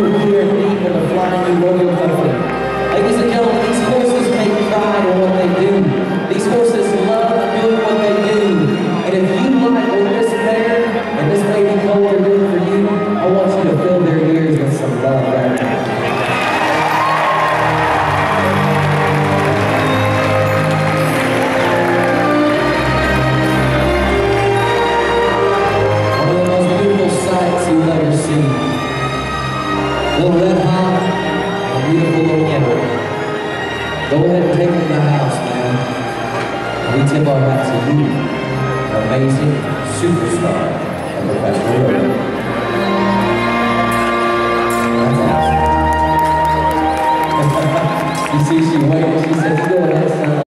Muy bien. Little red hawk, a beautiful little ember. Go ahead and take it to the house, man. We tip our hat to you, amazing superstar of professional rodeo. That's you see, she waited. She said, "Go ahead, son."